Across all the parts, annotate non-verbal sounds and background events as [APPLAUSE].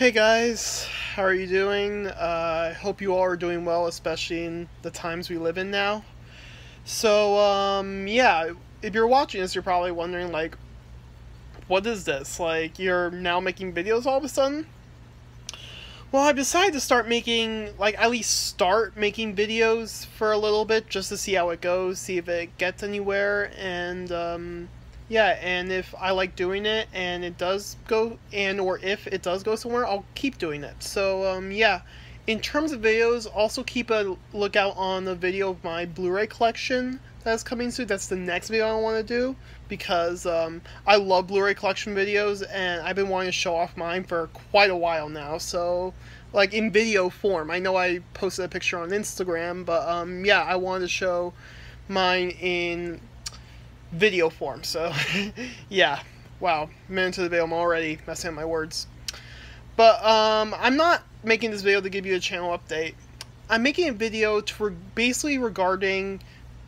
Hey guys, how are you doing? Uh, I hope you all are doing well, especially in the times we live in now. So, um, yeah, if you're watching this, you're probably wondering, like, what is this? Like, you're now making videos all of a sudden? Well, I decided to start making, like, at least start making videos for a little bit just to see how it goes, see if it gets anywhere, and, um, yeah, and if I like doing it and it does go, and or if it does go somewhere, I'll keep doing it. So, um, yeah. In terms of videos, also keep a lookout on the video of my Blu-ray collection that's coming soon. That's the next video I want to do because um, I love Blu-ray collection videos and I've been wanting to show off mine for quite a while now. So, like in video form. I know I posted a picture on Instagram, but um, yeah, I wanted to show mine in video form. So, [LAUGHS] yeah. Wow, minute into the video, I'm already messing up my words. But um, I'm not making this video to give you a channel update. I'm making a video to re- basically regarding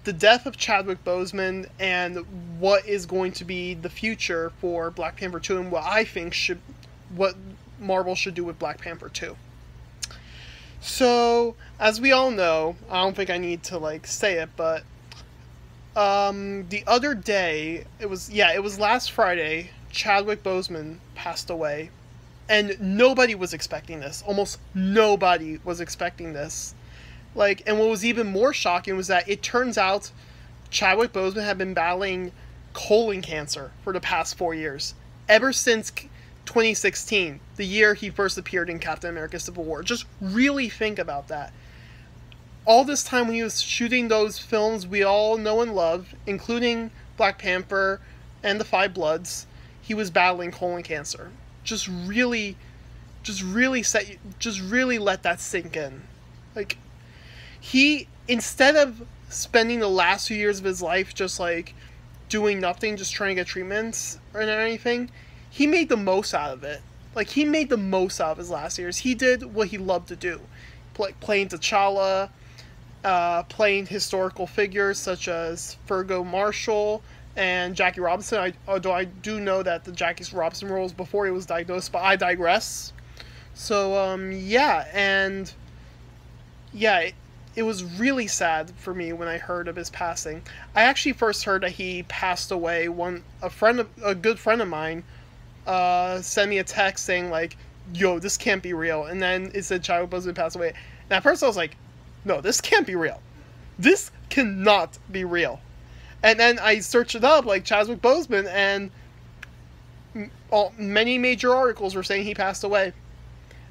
the death of Chadwick Boseman and what is going to be the future for Black Panther 2 and what I think should what Marvel should do with Black Panther 2. So, as we all know, I don't think I need to like say it, but um, the other day, it was yeah, it was last Friday. Chadwick Boseman passed away, and nobody was expecting this. Almost nobody was expecting this. Like, and what was even more shocking was that it turns out Chadwick Boseman had been battling colon cancer for the past four years, ever since 2016, the year he first appeared in Captain America: Civil War. Just really think about that all this time when he was shooting those films we all know and love, including Black Panther and The Five Bloods, he was battling colon cancer. Just really, just really set, just really let that sink in. Like, he instead of spending the last few years of his life just like doing nothing, just trying to get treatments or anything, he made the most out of it. Like he made the most out of his last years. He did what he loved to do, Play, playing T'Challa, uh, playing historical figures such as Thurgood Marshall and Jackie Robinson. I, although I do know that the Jackie Robinson role was before he was diagnosed, but I digress. So um, yeah, and yeah, it, it was really sad for me when I heard of his passing. I actually first heard that he passed away. One a friend, of, a good friend of mine, uh, sent me a text saying like, "Yo, this can't be real," and then it said Chadwick Boseman passed away. And at first I was like, no, this can't be real. This cannot be real. And then I searched it up, like Chadwick Boseman, and all, many major articles were saying he passed away.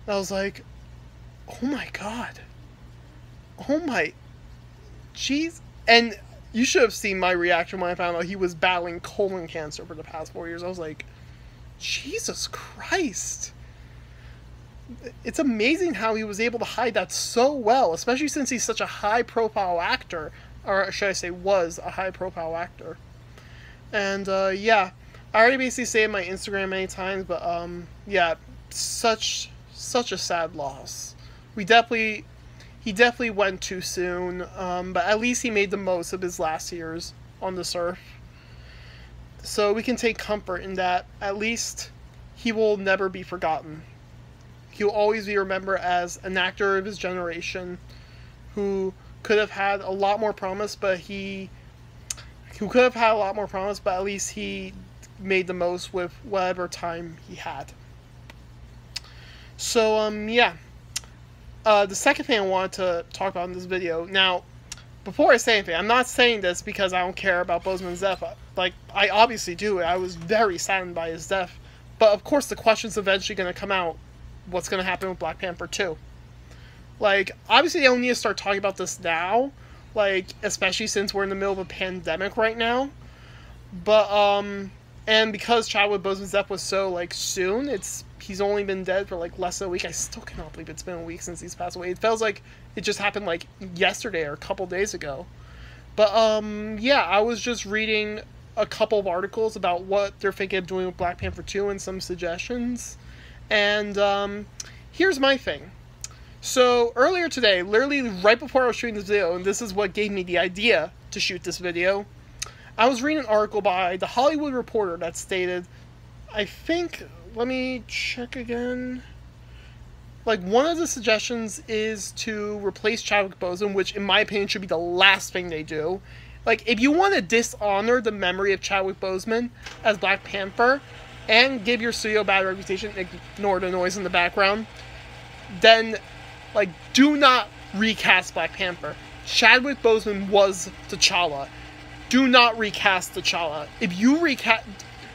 And I was like, oh my god. Oh my. Jeez. And you should have seen my reaction when I found out he was battling colon cancer for the past four years. I was like, Jesus Christ it's amazing how he was able to hide that so well, especially since he's such a high profile actor, or should I say, was a high profile actor. And uh, yeah, I already basically say my Instagram many times, but um, yeah, such such a sad loss. We definitely, he definitely went too soon, um, but at least he made the most of his last years on this earth. So we can take comfort in that. At least he will never be forgotten he'll always be remembered as an actor of his generation who could have had a lot more promise, but he who could have had a lot more promise, but at least he made the most with whatever time he had. So um yeah. Uh, the second thing I wanted to talk about in this video now, before I say anything, I'm not saying this because I don't care about Boseman's death. Like I obviously do. I was very saddened by his death, but of course the question's eventually going to come out what's going to happen with Black Panther 2. Like, obviously, they don't need to start talking about this now, like, especially since we're in the middle of a pandemic right now. But, um, and because Chadwick Boseman's death was so, like, soon, it's, he's only been dead for, like, less than a week. I still cannot believe it's been a week since he's passed away. It feels like it just happened, like, yesterday or a couple days ago. But, um, yeah, I was just reading a couple of articles about what they're thinking of doing with Black Panther 2 and some suggestions. And um, here's my thing. So earlier today, literally right before I was shooting this video, and this is what gave me the idea to shoot this video, I was reading an article by the Hollywood Reporter that stated, I think, let me check again. like one of the suggestions is to replace Chadwick Boseman, which in my opinion should be the last thing they do. Like if you want to dishonor the memory of Chadwick Boseman as Black Panther and give your studio a bad reputation, ignore the noise in the background, then like do not recast Black Panther. Chadwick Boseman was T'Challa. Do not recast T'Challa. If you recast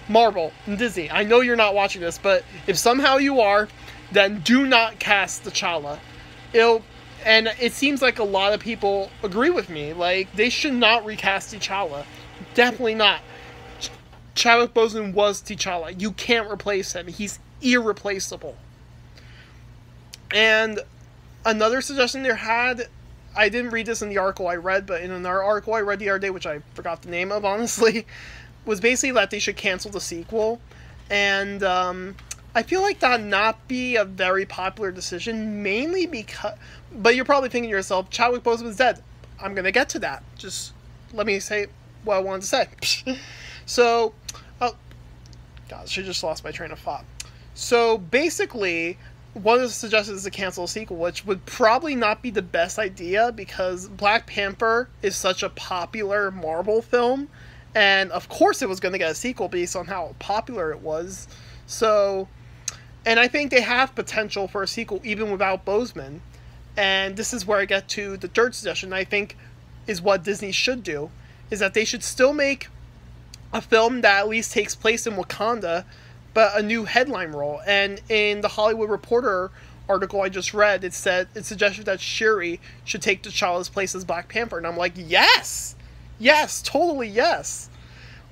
Marvel and Disney, I know you're not watching this, but if somehow you are, then do not cast T'Challa. It'll, and it seems like a lot of people agree with me. Like they should not recast T'Challa. Definitely not. Ch- Chadwick Boseman was T'Challa. You can't replace him. He's irreplaceable. And another suggestion they had, I didn't read this in the article I read, but in another article I read the other day, which I forgot the name of [LAUGHS] honestly, was basically that they should cancel the sequel. And um, I feel like that not be a very popular decision, mainly because. But you're probably thinking to yourself, Chadwick Boseman's dead. I'm gonna get to that. Just let me say what I wanted to say. [LAUGHS] so, oh, gosh, I just lost my train of thought. So basically, one of the suggestions is to cancel a sequel, which would probably not be the best idea because Black Panther is such a popular Marvel film, and of course it was going to get a sequel based on how popular it was. So and I think they have potential for a sequel even without Boseman. And this is where I get to the third suggestion. I think is what Disney should do is that they should still make a film that at least takes place in Wakanda, but a new headline role. And in the Hollywood Reporter article I just read, it said it suggested that Shuri should take T'Challa's place as Black Panther, and I'm like, yes, yes, totally yes.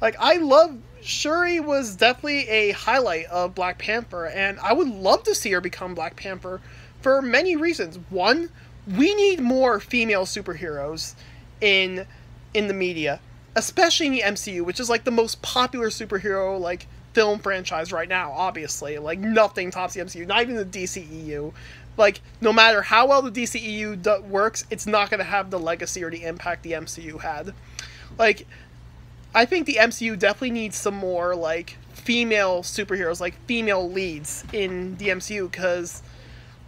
Like I love Shuri was definitely a highlight of Black Panther, and I would love to see her become Black Panther for many reasons. One, we need more female superheroes in in the media, especially in the MCU, which is like the most popular superhero like film franchise right now. Obviously, like nothing tops the MCU, not even the DCEU. Like no matter how well the DCEU do- works, it's not going to have the legacy or the impact the MCU had. Like I think the MCU definitely needs some more like female superheroes, like female leads in the MCU, because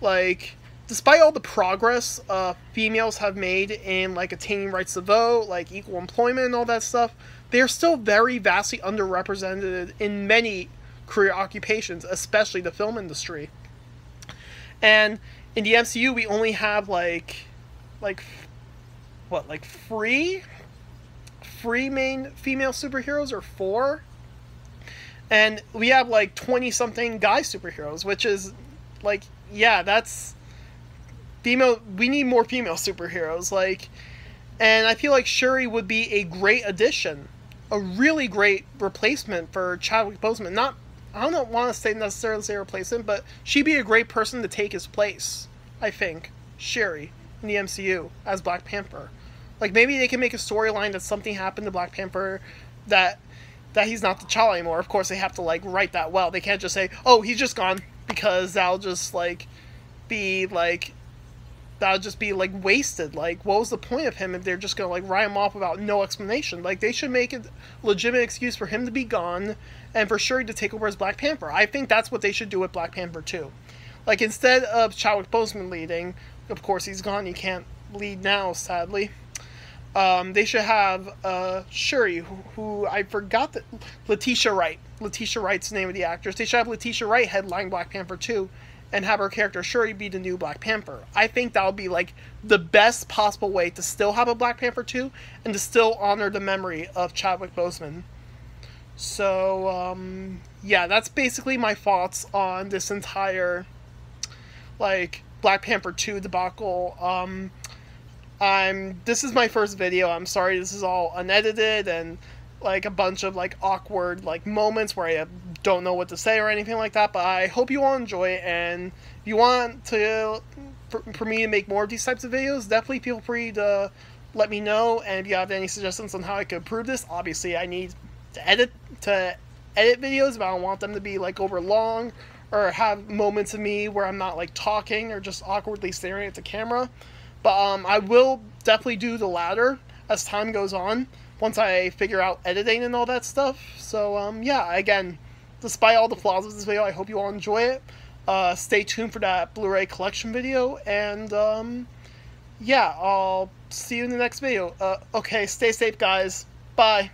like despite all the progress uh, females have made in like attaining rights to vote, like equal employment and all that stuff, they are still very vastly underrepresented in many career occupations, especially the film industry. And in the MCU, we only have like, like, what, like three three main female superheroes or four. And we have like 20 something guy superheroes, which is like, yeah, that's female. We need more female superheroes. Like, and I feel like Shuri would be a great addition, a really great replacement for Chadwick Boseman. Not, I don't want to say necessarily say replacement, but she'd be a great person to take his place. I think Shuri in the MCU as Black Panther. Like maybe they can make a storyline that something happened to Black Panther that that he's not the T'Challa anymore. Of course, they have to like write that well. They can't just say, "Oh, he's just gone," because that'll just like be like that'll just be like wasted. Like, what was the point of him if they're just gonna like write him off without no explanation? Like, they should make a legitimate excuse for him to be gone and for Shuri to take over as Black Panther. I think that's what they should do with Black Panther too. Like, instead of Chadwick Boseman leading, of course he's gone. He can't lead now, sadly. Um, they should have uh, Shuri, who, who, I forgot that Letitia Wright. Letitia Wright's the name of the actress. They should have Letitia Wright headline Black Panther 2 and have her character Shuri be the new Black Panther. I think that would be like the best possible way to still have a Black Panther 2 and to still honor the memory of Chadwick Boseman. So, um, yeah, that's basically my thoughts on this entire like Black Panther 2 debacle. Um, I'm this is my first video. I'm sorry this is all unedited and like a bunch of like awkward like moments where I don't know what to say or anything like that, but I hope you all enjoy it and if you want to for, for me to make more of these types of videos, definitely feel free to let me know and if you have any suggestions on how I could improve this, obviously I need to edit to edit videos, but I don't want them to be like over long or have moments of me where I'm not like talking or just awkwardly staring at the camera. But um, I will definitely do the latter as time goes on once I figure out editing and all that stuff. So, um, yeah, again, despite all the flaws of this video, I hope you all enjoy it. Uh, stay tuned for that Blu-ray collection video, and, um, yeah, I'll see you in the next video. Uh, okay, stay safe, guys. Bye.